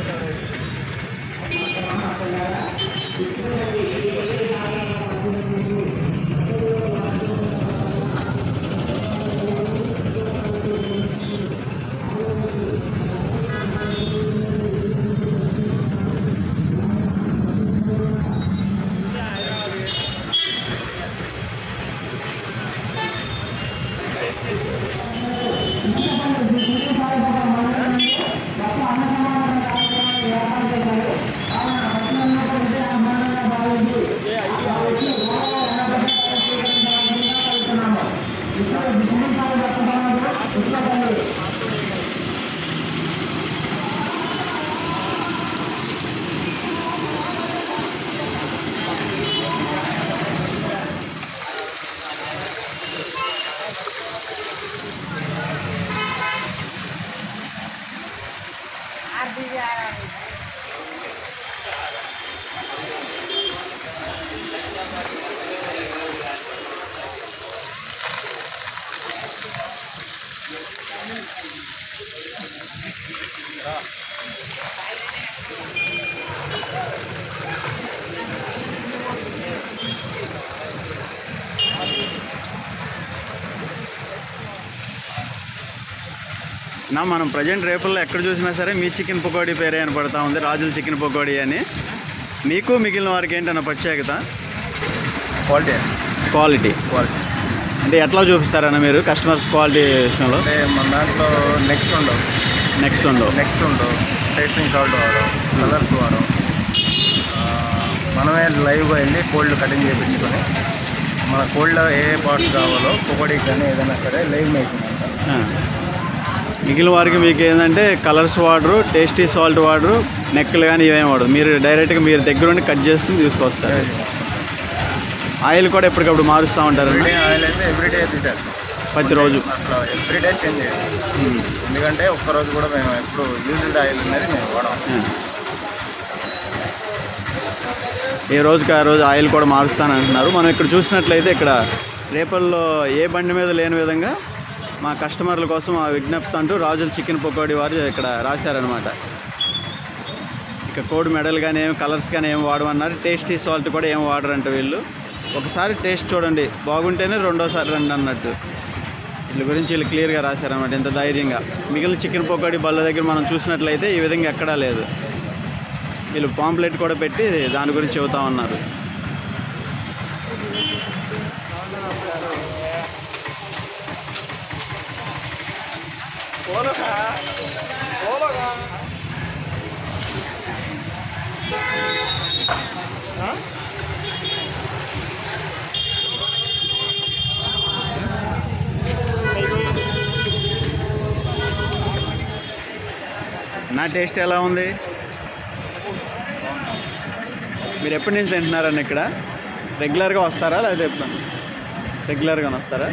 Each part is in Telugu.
ಮಾಡ್ತಾರೆ. Arriba. నా మనం ప్రజెంట్ రేపుల్లో ఎక్కడ చూసినా సరే మీ చికెన్ పకోడీ పేరే అని పడతా ఉంది రాజుల చికెన్ పకోడీ అని. మీకు మిగిలిన వారికి ఏంటన్న ప్రత్యేకత? క్వాలిటీ. క్వాలిటీ. క్వాలిటీ. అంటే ఎట్లా చూపిస్తారన్న మీరు కస్టమర్స్ క్వాలిటీ విషయంలో? మన దాంట్లో నెక్స్ట్ ఉండవు. నెక్స్ట్ ఉండవు నెక్స్ట్ ఉండవు టేస్టింగ్ సాల్ట్ వాడడం కలర్స్ ఆ, మనమే లైవ్గా వెళ్ళి కోల్డ్ కటింగ్ చేయించుకొని మన కోల్డ్ ఏ ఏ పార్ట్స్ కావాలో పొగడి కానీ ఏదైనా సరే లైవ్ మేకింగ్. మిగిలిన వారికి మీకు ఏంటంటే కలర్స్ వాడరు టేస్టీ సాల్ట్ వాడరు నెక్కలు కానీ ఇవేం వాడరు. మీరు డైరెక్ట్గా మీరు దగ్గరుండి కట్ చేసుకుని తీసుకొస్తారు. ఆయిల్ కూడా ఎప్పటికప్పుడు మారుస్తూ ఉంటారు ఆయిల్ అయితే ఎవ్రీడే ప్రతిరోజు. అసలు ఎవ్రీడే చేంజ్ చేయాలి. ఎందుకంటే ఒక్కరోజు కూడా మేము ఎప్పుడు యూజ్డ్ ఆయిల్ అనేది మేము వాడము. ఏ రోజుకి ఆ రోజు ఆయిల్ కూడా మారుస్తానంటున్నారు మనం ఇక్కడ చూసినట్లయితే ఇక్కడ రేపల్లో ఏ బండి మీద లేని విధంగా మా కస్టమర్ల కోసం ఆ విజ్ఞప్తి అంటూ రాజుల చికెన్ పకోడీ వారు ఇక్కడ రాశారనమాట ఇక కోడి మెడల్ కానీ ఏం కలర్స్ కానీ ఏం వాడమన్నారు. టేస్టీ సాల్ట్ కూడా ఏం వాడరంట వీళ్ళు. ఒకసారి టేస్ట్ చూడండి. బాగుంటేనే రెండోసారి రండి అన్నట్టు. వీళ్ళ గురించి వీళ్ళు క్లియర్గా రాశారన్నమాట ఇంత ధైర్యంగా. మిగిలిన చికెన్ పకోడీ బల్ల దగ్గర మనం చూసినట్లయితే ఈ విధంగా ఎక్కడా లేదు. వీళ్ళు పాంప్లెట్ కూడా పెట్టి దాని గురించి చెబుతా ఉన్నారు. నా టేస్ట్ ఎలా ఉంది? మీరు ఎప్పటి నుంచి తింటున్నారని ఇక్కడ? రెగ్యులర్గా వస్తారా లేదా ఎప్పుడు? రెగ్యులర్గా వస్తారా?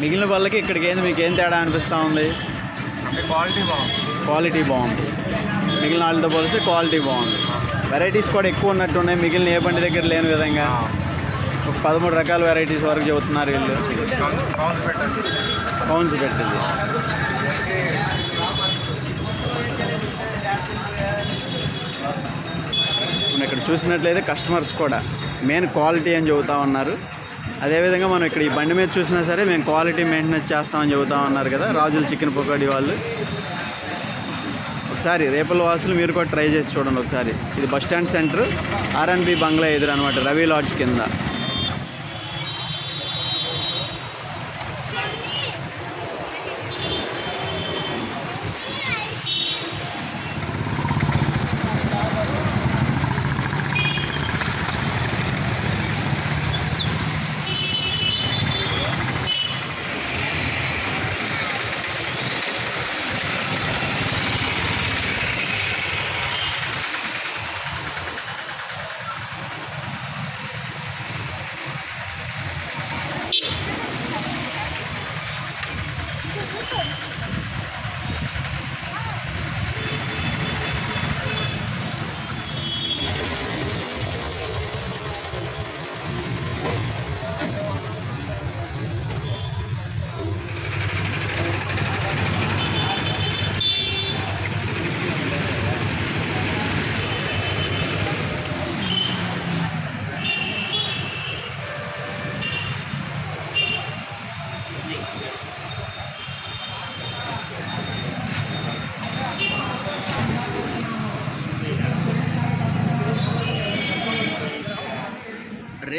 మిగిలిన వాళ్ళకి ఇక్కడికి ఏంది మీకు ఏం తేడా అనిపిస్తూ ఉంది? క్వాలిటీ బాగుంది. క్వాలిటీ బాగుంది. మిగిలిన వాళ్ళతో పోలిస్తే క్వాలిటీ బాగుంది. వెరైటీస్ కూడా ఎక్కువ ఉన్నట్టున్నాయి మిగిలిన ఏ బండి దగ్గర లేని విధంగా. ఒక పదమూడు రకాల వెరైటీస్ వరకు చెబుతున్నారు వీళ్ళు. కౌన్స్ పెట్టండి. కౌన్స్ పెట్టింది ఇక్కడ చూసినట్లయితే కస్టమర్స్ కూడా మెయిన్ క్వాలిటీ అని చెబుతా ఉన్నారు. అదేవిధంగా మనం ఇక్కడ ఈ బండి మీద చూసినా సరే మేము క్వాలిటీ మెయింటెనెన్స్ చేస్తామని చెబుతా ఉన్నారు కదా రాజుల చికెన్ పకోడీ వాళ్ళు. ఒకసారి రేపల వాసులు మీరు కూడా ట్రై చేసి చూడండి ఒకసారి. ఇది బస్ స్టాండ్ సెంటర్ ఆర్ఎన్బి బంగ్లా ఎదురు అనమాట రవి లాడ్జ్ కింద.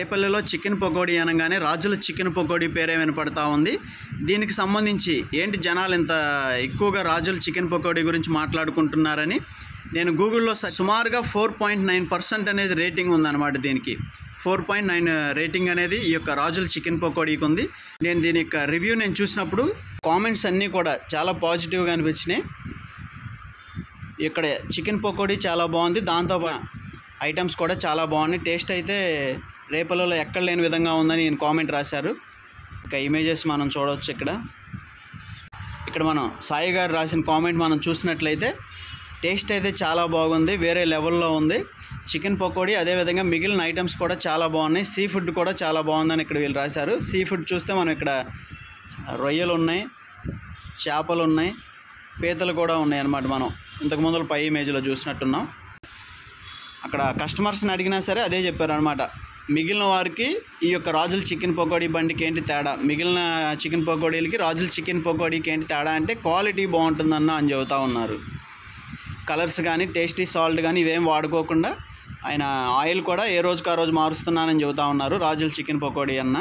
రేపల్లెలో చికెన్ పకోడీ అనగానే రాజుల చికెన్ పకోడీ పేరే వినపడతా ఉంది. దీనికి సంబంధించి ఏంటి జనాలు ఇంత ఎక్కువగా రాజుల చికెన్ పకోడీ గురించి మాట్లాడుకుంటున్నారని నేను గూగుల్లో సుమారుగా ఫోర్ పాయింట్ నైన్ పర్సెంట్ అనేది రేటింగ్ ఉందన్నమాట దీనికి. ఫోర్ పాయింట్ నైన్ రేటింగ్ అనేది ఈ యొక్క రాజుల చికెన్ పకోడీకి ఉంది. నేను దీని యొక్క రివ్యూ నేను చూసినప్పుడు కామెంట్స్ అన్నీ కూడా చాలా పాజిటివ్గా అనిపించినాయి. ఇక్కడ చికెన్ పకోడీ చాలా బాగుంది. దాంతో ఐటమ్స్ కూడా చాలా బాగున్నాయి. టేస్ట్ అయితే రేపలలో ఎక్కడ లేని విధంగా ఉందని నేను కామెంట్ రాశారు. ఇక ఇమేజెస్ మనం చూడవచ్చు ఇక్కడ. ఇక్కడ మనం సాయి గారు రాసిన కామెంట్ మనం చూసినట్లయితే టేస్ట్ అయితే చాలా బాగుంది వేరే లెవెల్లో ఉంది. చికెన్ పకోడీ అదేవిధంగా మిగిలిన ఐటమ్స్ కూడా చాలా బాగున్నాయి. సీ ఫుడ్ కూడా చాలా బాగుందని ఇక్కడ వీళ్ళు రాశారు. సీ ఫుడ్ చూస్తే మనం ఇక్కడ రొయ్యలు ఉన్నాయి చేపలు ఉన్నాయి పీతలు కూడా ఉన్నాయి అన్నమాట మనం. ఇంతకు ముందు పై ఇమేజ్లో చూసినట్టున్నాం. అక్కడ కస్టమర్స్ని అడిగినా సరే అదే చెప్పారు అనమాట మిగిలిన వారికి ఈ యొక్క రాజుల చికెన్ పకోడీ బండికి ఏంటి తేడా? మిగిలిన చికెన్ పకోడీలకి రాజుల చికెన్ పకోడీకి ఏంటి తేడా అంటే క్వాలిటీ బాగుంటుందన్న అని చెబుతా ఉన్నారు. కలర్స్ కానీ టేస్టీ సాల్ట్ కానీ ఇవేం వాడుకోకుండా ఆయన ఆయిల్ కూడా ఏ రోజుకి ఆ రోజు మారుస్తున్నానని చెబుతా ఉన్నారు రాజుల చికెన్ పకోడీ అన్న.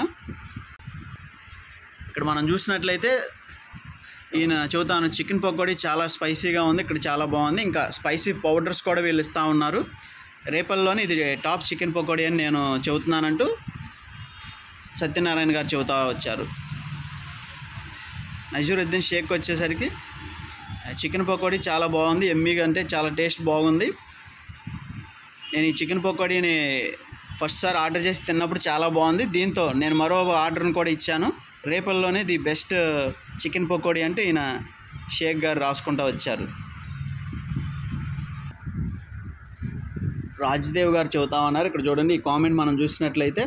ఇక్కడ మనం చూసినట్లయితే ఈయన చెబుతాను చికెన్ పకోడీ చాలా స్పైసీగా ఉంది ఇక్కడ చాలా బాగుంది. ఇంకా స్పైసీ పౌడర్స్ కూడా వీళ్ళు ఇస్తూ ఉన్నారు. రేపల్లోనే ఇది టాప్ చికెన్ పకోడీ అని నేను చెబుతున్నానంటూ సత్యనారాయణ గారు చెబుతా వచ్చారు. నజీరుద్దీన్ షేక్ వచ్చేసరికి చికెన్ పకోడీ చాలా బాగుంది ఎమ్మీగా అంటే చాలా టేస్ట్ బాగుంది. నేను ఈ చికెన్ పకోడీని ఫస్ట్ సార్ ఆర్డర్ చేసి తిన్నప్పుడు చాలా బాగుంది. దీంతో నేను మరో ఆర్డర్ని కూడా ఇచ్చాను. రేపల్లోనే ది బెస్ట్ చికెన్ పకోడీ అంటే ఈయన షేక్ గారు రాసుకుంటూ వచ్చారు. రాజ్దేవ్ గారు చెబుతామన్నారు. ఇక్కడ చూడండి ఈ కామెంట్ మనం చూసినట్లయితే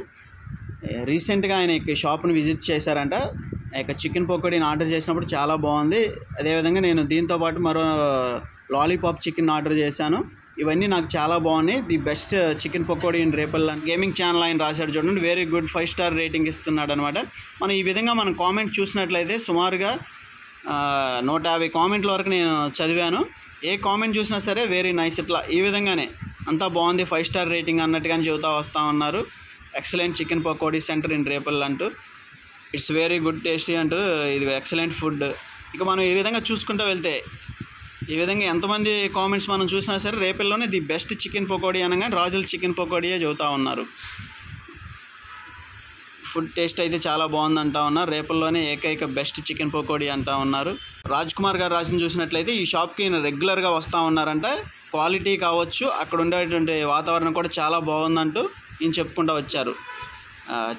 రీసెంట్గా ఆయన ఈ షాప్ని విజిట్ చేశారంట. ఆ యొక్క చికెన్ పకోడీని ఆర్డర్ చేసినప్పుడు చాలా బాగుంది. అదేవిధంగా నేను దీంతో పాటు మరో లాలీపాప్ చికెన్ ఆర్డర్ చేశాను. ఇవన్నీ నాకు చాలా బాగున్నాయి. The best chicken pakodi in Repalle gaming channel ఆయన రాశాడు చూడండి. Very good five star rating ఇస్తున్నాడు అనమాట మనం ఈ విధంగా మనం కామెంట్ చూసినట్లయితే సుమారుగా నూట యాభై కామెంట్ల వరకు నేను చదివాను. ఏ కామెంట్ చూసినా సరే వెరీ నైస్ ఇట్లా ఈ విధంగానే. అంతా బాగుంది. ఫైవ్ స్టార్ రేటింగ్ అన్నట్టుగానే చెబుతా వస్తూ ఉన్నారు. Excellent chicken pakodi centre in Repalle అంటూ. ఇట్స్ వెరీ గుడ్ టేస్టీ అంటూ ఇది ఎక్సలెంట్ ఫుడ్. ఇక మనం ఈ విధంగా చూసుకుంటూ వెళ్తే ఈ విధంగా ఎంతమంది కామెంట్స్ మనం చూసినా సరే రేపల్లోనే ది బెస్ట్ చికెన్ పకోడీ అనగా రాజుల చికెన్ పకోడీయే చెబుతా ఉన్నారు. ఫుడ్ టేస్ట్ అయితే చాలా బాగుంది అంటా ఉన్నారు. రేపల్లోనే ఏకైక బెస్ట్ చికెన్ పకోడీ అంటా ఉన్నారు. రాజ్ కుమార్ గారు రాసిన చూసినట్లయితే ఈ షాప్కి రెగ్యులర్గా వస్తూ ఉన్నారంట. క్వాలిటీ కావచ్చు అక్కడ ఉండేటువంటి వాతావరణం కూడా చాలా బాగుందంటూ ఈయన చెప్పుకుంటూ వచ్చారు.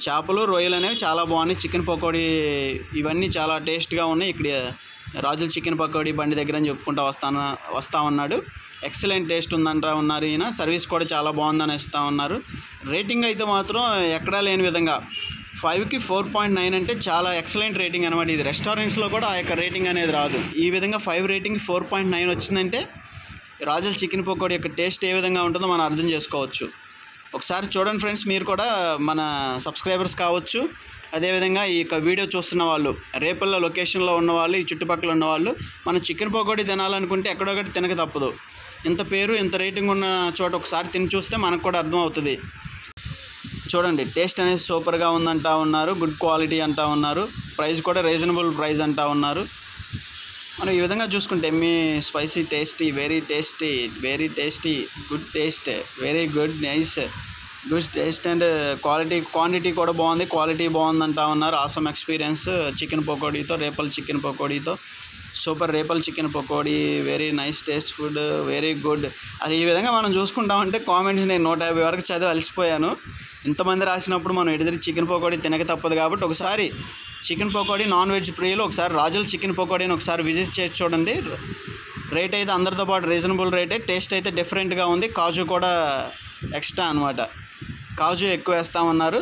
చేపలు రొయ్యలు అనేవి చాలా బాగున్నాయి. చికెన్ పకోడీ ఇవన్నీ చాలా టేస్ట్గా ఉన్నాయి. ఇక్కడ రాజుల చికెన్ పకోడీ బండి దగ్గర అని చెప్పుకుంటూ వస్తాను వస్తూ ఉన్నాడు. ఎక్సలెంట్ టేస్ట్ ఉందంటా ఉన్నారు ఈయన. సర్వీస్ కూడా చాలా బాగుందని ఇస్తూ ఉన్నారు. రేటింగ్ అయితే మాత్రం ఎక్కడా లేని విధంగా ఫైవ్కి ఫోర్ పాయింట్ నైన్ అంటే చాలా ఎక్సలెంట్ రేటింగ్ అనమాట ఇది రెస్టారెంట్స్లో కూడా ఆ యొక్క రేటింగ్ అనేది రాదు. ఈ విధంగా five rating four point nine వచ్చిందంటే రాజుల చికెన్ పకోడీ యొక్క టేస్ట్ ఏ విధంగా ఉంటుందో మనం అర్థం చేసుకోవచ్చు. ఒకసారి చూడండి ఫ్రెండ్స్ మీరు కూడా మన సబ్స్క్రైబర్స్ కావచ్చు. అదేవిధంగా ఈ యొక్క వీడియో చూస్తున్న వాళ్ళు రేపల్ల లొకేషన్లో ఉన్నవాళ్ళు ఈ చుట్టుపక్కల ఉన్నవాళ్ళు మనం చికెన్ పకోడీ తినాలనుకుంటే ఎక్కడొకటి తినక తప్పదు. ఇంత పేరు ఇంత రేటింగ్ ఉన్న చోట ఒకసారి తిని చూస్తే మనకు కూడా అర్థం అవుతుంది చూడండి టేస్ట్ అనేది సూపర్గా ఉందంటా ఉన్నారు గుడ్ క్వాలిటీ అంటా ఉన్నారు ప్రైస్ కూడా రీజనబుల్ ప్రైస్ అంటా ఉన్నారు. మనం ఈ విధంగా చూసుకుంటే మీ spicy tasty very tasty very tasty good taste very good nice good taste and quality quantity కూడా బాగుంది. క్వాలిటీ బాగుందంటా ఉన్నారు. ఆసమ్ ఎక్స్పీరియన్స్ చికెన్ పకోడీతో రేపల్ chicken పకోడీతో. Super Repalle chicken pakodi very nice taste food very good అది ఈ విధంగా మనం చూసుకుంటామంటే కామెంట్స్ నేను నూట యాభై వరకు చదివి అలసిపోయాను. ఇంతమంది రాసినప్పుడు మనం ఎడిదిరి చికెన్ పకోడీ తినక తప్పదు కాబట్టి ఒకసారి చికెన్ పకోడీ నాన్ వెజ్ ప్రియులు ఒకసారి రాజుల చికెన్ పకోడీని ఒకసారి విజిట్ చేసి చూడండి. రేట్ అయితే అందరితో పాటు రీజనబుల్ రేటే. టేస్ట్ అయితే డిఫరెంట్గా ఉంది. కాజు కూడా ఎక్స్ట్రా అనమాట కాజు ఎక్కువ వేస్తామన్నారు.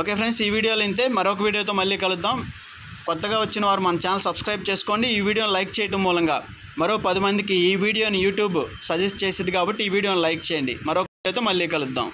ఓకే ఫ్రెండ్స్ ఈ వీడియోలు ఇంతే. మరొక వీడియోతో మళ్ళీ కలుద్దాం. కొత్తగా వచ్చిన వారు మన ఛానల్ సబ్స్క్రైబ్ చేసుకోండి. ఈ వీడియోని లైక్ చేయడం మూలంగా మరో పది మందికి ఈ వీడియోని యూట్యూబ్ సజెస్ట్ చేసింది కాబట్టి ఈ వీడియోని లైక్ చేయండి. మరొక వీడియోతో మళ్ళీ కలుద్దాం.